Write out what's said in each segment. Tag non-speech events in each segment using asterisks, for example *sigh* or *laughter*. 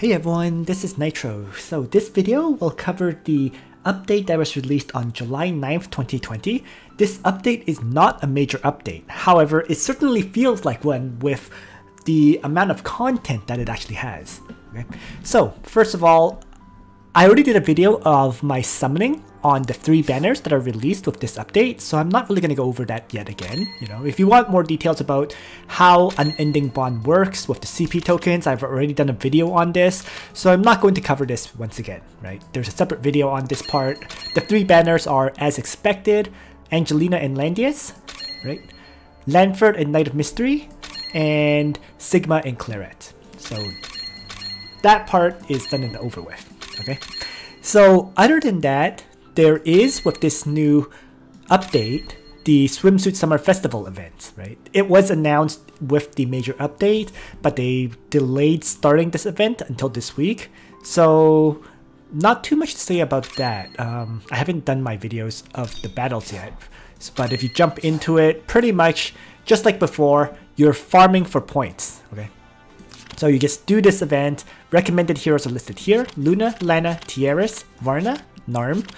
Hey everyone, this is Nitro. So this video will cover the update that was released on July 9th, 2020. This update is not a major update. However, it certainly feels like one with the amount of content that it actually has. Okay? So first of all, I already did a video of my summoning on the three banners that are released with this update, so I'm not really going to go over that yet again. You know, if you want more details about how Unending Bond works with the CP tokens, I've already done a video on this, so I'm not going to cover this once again, right? There's a separate video on this part. The three banners are, as expected, Angelina and Landius, right? Lanford and Knight of Mystery, and Sigma and Claret. So that part is done and over with okay? So other than that, there is with this new update, the Swimsuit Summer Festival event, right? It was announced with the major update, but they delayed starting this event until this week. So not too much to say about that. Um, I haven't done my videos of the battles yet, but if you jump into it, pretty much just like before, you're farming for points, okay? So you just do this event. Recommended heroes are listed here. Luna, Lana, Tiaris, Varna, Narm,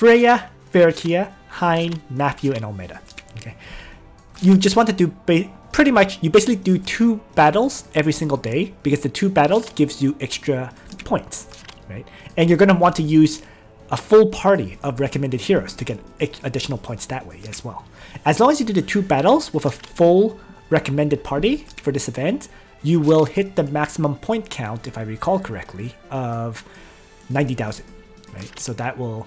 Freya, Ferrokia, Hein, Matthew, and Almeida. Okay. You just want to do pretty much, you basically do two battles every single day because the two battles gives you extra points, right? And you're going to want to use a full party of recommended heroes to get additional points that way as well. As long as you do the two battles with a full recommended party for this event, you will hit the maximum point count, if I recall correctly, of 90,000, right? So that will,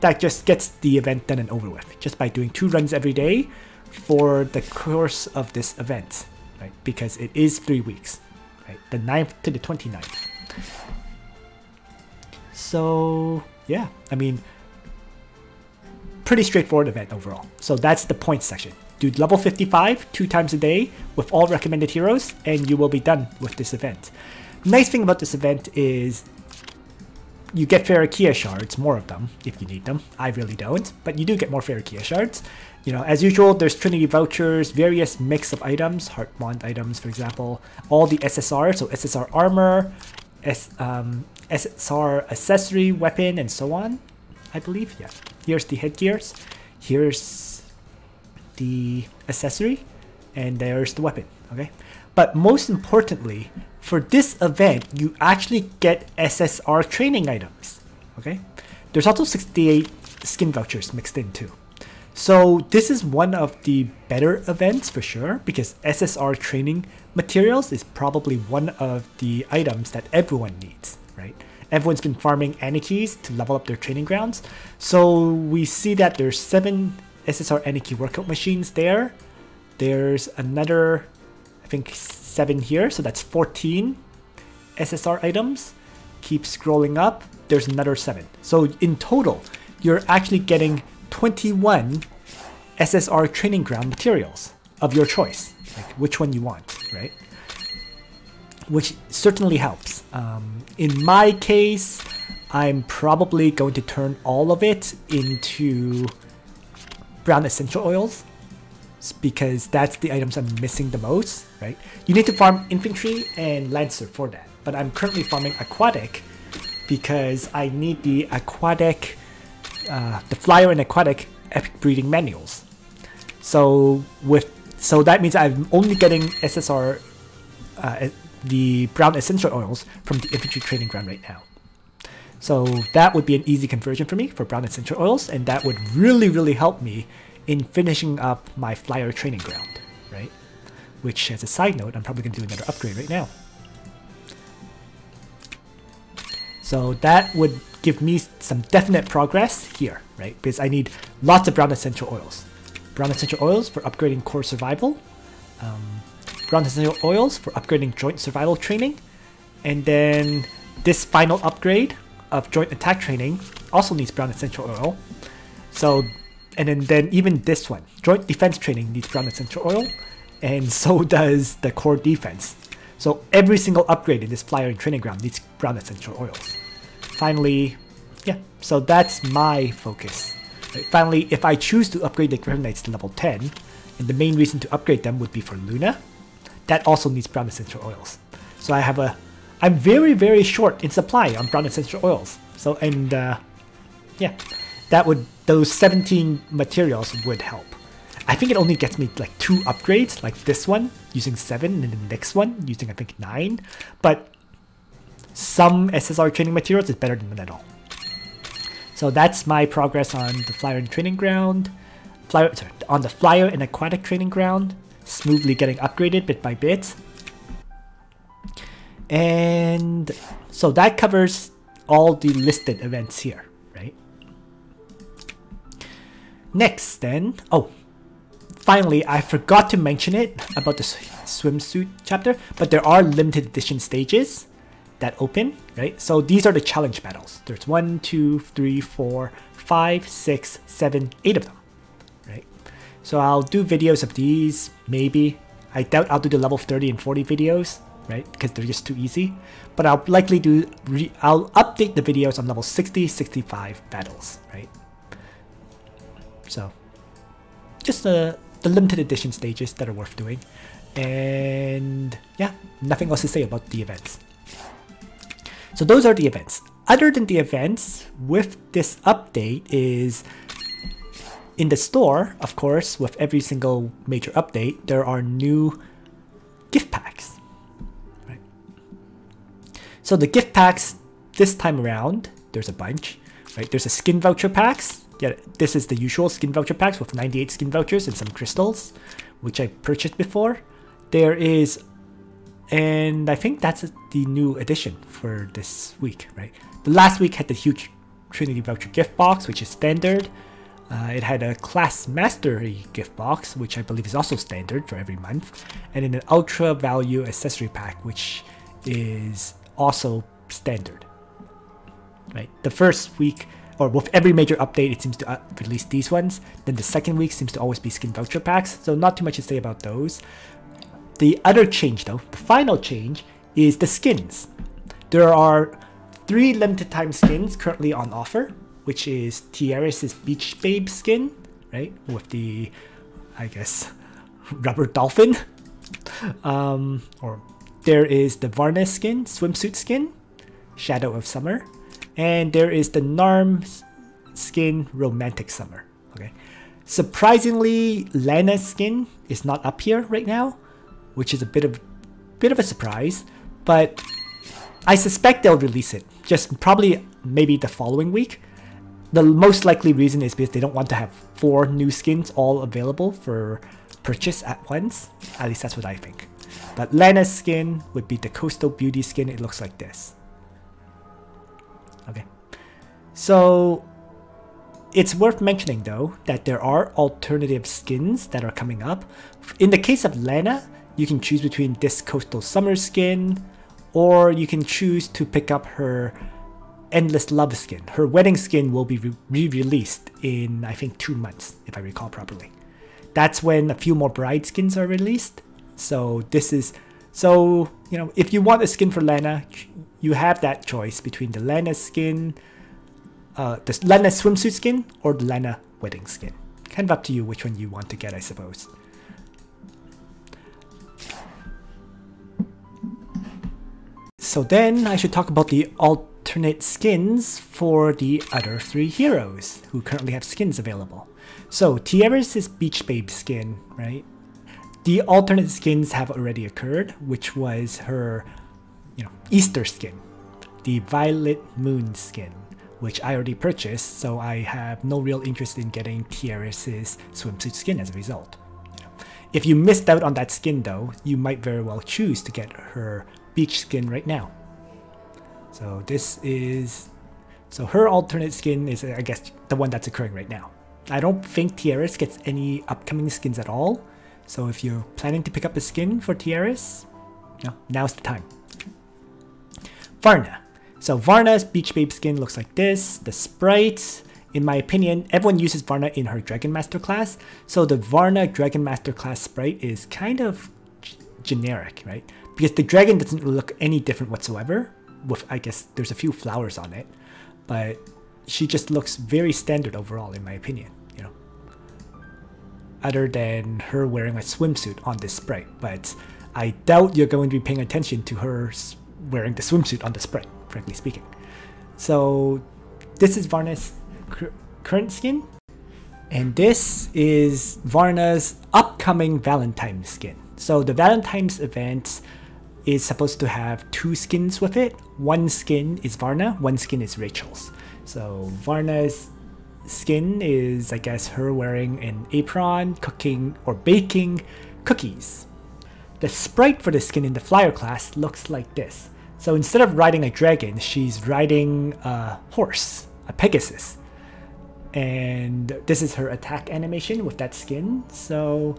that just gets the event done and over with, just by doing two runs every day for the course of this event, right? Because it is three weeks, right? The 9th to the 29th. So, yeah, I mean, pretty straightforward event overall. So that's the points section do level 55 two times a day with all recommended heroes, and you will be done with this event. Nice thing about this event is you get Ferrokia shards, more of them, if you need them. I really don't, but you do get more Ferrokia shards. You know, as usual, there's Trinity vouchers, various mix of items, Heart Wand items, for example, all the SSR, so SSR armor, S, um, SSR accessory, weapon, and so on, I believe, yeah. Here's the headgears. Here's the accessory, and there's the weapon, okay? But most importantly, for this event, you actually get SSR training items, okay? There's also 68 skin vouchers mixed in too. So this is one of the better events for sure because SSR training materials is probably one of the items that everyone needs, right? Everyone's been farming Anarchies to level up their training grounds. So we see that there's seven SSR Anarchy workout machines there. There's another, I think, seven here, so that's 14 SSR items. Keep scrolling up, there's another seven. So in total, you're actually getting 21 SSR training ground materials of your choice, like which one you want, right? Which certainly helps. Um, in my case, I'm probably going to turn all of it into brown essential oils because that's the items I'm missing the most, right? You need to farm infantry and lancer for that, but I'm currently farming aquatic because I need the aquatic, uh, the flyer and aquatic epic breeding manuals. So with so that means I'm only getting SSR, uh, the brown essential oils from the infantry training ground right now. So that would be an easy conversion for me for brown essential oils, and that would really, really help me in finishing up my flyer training ground, right? Which, as a side note, I'm probably going to do another upgrade right now. So that would give me some definite progress here, right? Because I need lots of brown essential oils. Brown essential oils for upgrading core survival. Um, brown essential oils for upgrading joint survival training. And then this final upgrade of joint attack training also needs brown essential oil. So, and then, then even this one, joint defense training needs brown essential oil, and *laughs* so does the core defense. So every single upgrade in this flyer and training ground needs brown essential oils. Finally, yeah, so that's my focus. Right, finally, if I choose to upgrade the Griffin Knights to level 10, and the main reason to upgrade them would be for Luna, that also needs brown essential oils. So I have a I'm very, very short in supply on brown essential oils. So, and uh, yeah, that would, those 17 materials would help. I think it only gets me like two upgrades, like this one using seven and the next one using I think nine. But some SSR training materials is better than none at all. So that's my progress on the flyer and training ground. Flyer, sorry, on the flyer and aquatic training ground, smoothly getting upgraded bit by bit. And so that covers all the listed events here, Next then, oh, finally, I forgot to mention it about the swimsuit chapter, but there are limited edition stages that open, right? So these are the challenge battles. There's one, two, three, four, five, six, seven, eight of them, right? So I'll do videos of these, maybe. I doubt I'll do the level 30 and 40 videos, right? Because they're just too easy. But I'll likely do, I'll update the videos on level 60, 65 battles, right? So, just the, the limited edition stages that are worth doing. And yeah, nothing else to say about the events. So those are the events. Other than the events, with this update is in the store, of course, with every single major update, there are new gift packs. Right? So the gift packs this time around, there's a bunch, right? There's a skin voucher packs. Yeah, this is the usual skin voucher packs with 98 skin vouchers and some crystals, which I purchased before. There is, and I think that's the new addition for this week, right? The last week had the huge Trinity voucher gift box, which is standard. Uh, it had a class mastery gift box, which I believe is also standard for every month, and then an ultra value accessory pack, which is also standard. Right. The first week, or with every major update, it seems to uh, release these ones. Then the second week seems to always be skin voucher packs. So not too much to say about those. The other change, though, the final change, is the skins. There are three limited time skins currently on offer, which is Tiaris' Beach Babe skin, right? With the, I guess, *laughs* rubber dolphin. *laughs* Um, or there is the Varna skin, swimsuit skin, Shadow of Summer, and there is the Narm skin, Romantic Summer. Okay, surprisingly, Lana's skin is not up here right now, which is a bit of bit of a surprise, but I suspect they'll release it just probably maybe the following week. The most likely reason is because they don't want to have four new skins all available for purchase at once. At least that's what I think. But Lana's skin would be the Coastal Beauty skin. It looks like this. So it's worth mentioning though that there are alternative skins that are coming up. In the case of Lana, you can choose between this Coastal Summer skin or you can choose to pick up her Endless Love skin. Her wedding skin will be re-released in I think two months if I recall properly. That's when a few more bride skins are released so this is, so, you know, if you want a skin for Lana, you have that choice between the Lana skin, uh, the Lana swimsuit skin, or the Lana wedding skin. Kind of up to you which one you want to get, I suppose. So then I should talk about the alternate skins for the other three heroes who currently have skins available. So Tiaris' is Beach Babe skin, right? The alternate skins have already occurred, which was her, you know, Easter skin, the Violet Moon skin, which I already purchased, so I have no real interest in getting Tiaris' swimsuit skin as a result. If you missed out on that skin though, you might very well choose to get her beach skin right now. So this is, so her alternate skin is I guess the one that's occurring right now. I don't think Tiaris gets any upcoming skins at all, so if you're planning to pick up a skin for Tiaris, you know, now's the time. Varna. So Varna's Beach Babe skin looks like this. The sprite, in my opinion, everyone uses Varna in her Dragon Master class. So the Varna Dragon Master class sprite is kind of generic, right? Because the dragon doesn't look any different whatsoever. With I guess there's a few flowers on it, but she just looks very standard overall in my opinion you know. other than her wearing a swimsuit on this sprite, but I doubt you're going to be paying attention to her wearing the swimsuit on the sprite, frankly speaking. So this is Varna's current skin, and this is Varna's upcoming Valentine's skin. So the Valentine's event is supposed to have two skins with it. One skin is Varna, one skin is Rachel's. So Varna's skin is, I guess, her wearing an apron, cooking or baking cookies. The sprite for the skin in the flyer class looks like this. So instead of riding a dragon, she's riding a horse, a Pegasus. And this is her attack animation with that skin. So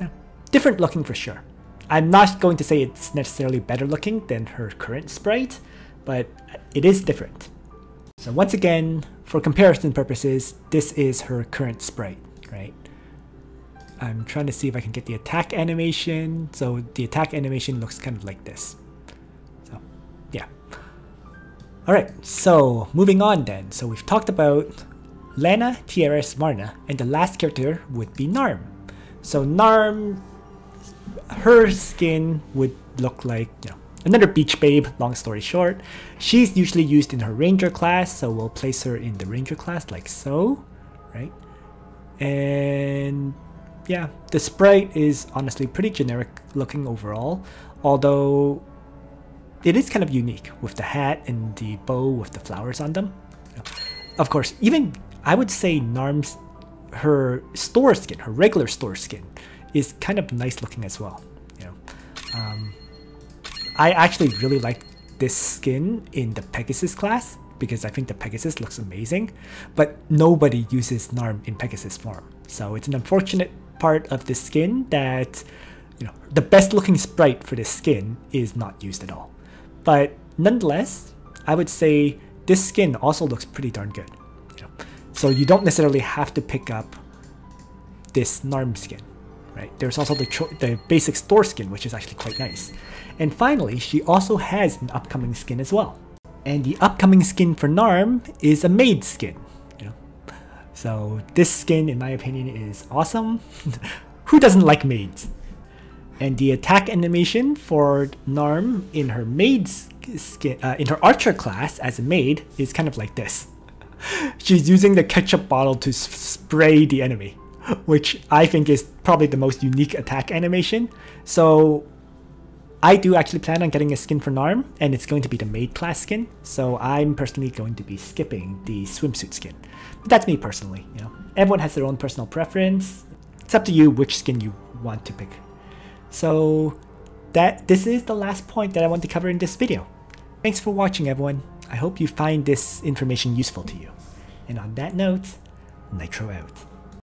yeah, different looking for sure. I'm not going to say it's necessarily better looking than her current sprite, but it is different. So once again, for comparison purposes, this is her current sprite, right? I'm trying to see if I can get the attack animation. So the attack animation looks kind of like this. All right, so moving on then. So we've talked about Lana, Tiaris, Varna, and the last character would be Narm. So Narm her skin would look like, you know, another beach babe, long story short. She's usually used in her ranger class, so we'll place her in the ranger class like so, right? And yeah, the sprite is honestly pretty generic looking overall, although it is kind of unique with the hat and the bow with the flowers on them. Of course, even I would say Narm's her store skin, her regular store skin, is kind of nice looking as well. You know, um, I actually really like this skin in the Pegasus class because I think the Pegasus looks amazing, but nobody uses Narm in Pegasus form. So it's an unfortunate part of the skin that, you know, the best looking sprite for this skin is not used at all. But nonetheless, I would say this skin also looks pretty darn good. You know? So you don't necessarily have to pick up this Narm skin right? There's also the, the basic store skin, which is actually quite nice. And finally, she also has an upcoming skin as well. And the upcoming skin for Narm is a maid skin. You know? So this skin, in my opinion, is awesome. *laughs* Who doesn't like maids? And the attack animation for Narm in her maid skin, uh, in her archer class as a maid is kind of like this. *laughs* She's using the ketchup bottle to spray the enemy. which I think is probably the most unique attack animation. So I do actually plan on getting a skin for Narm, and it's going to be the maid class skin. So I'm personally going to be skipping the swimsuit skin. But that's me personally. You know, everyone has their own personal preference. It's up to you which skin you want to pick. So that this is the last point that I want to cover in this video. Thanks for watching, everyone. I hope you find this information useful to you. And on that note, Nitro out.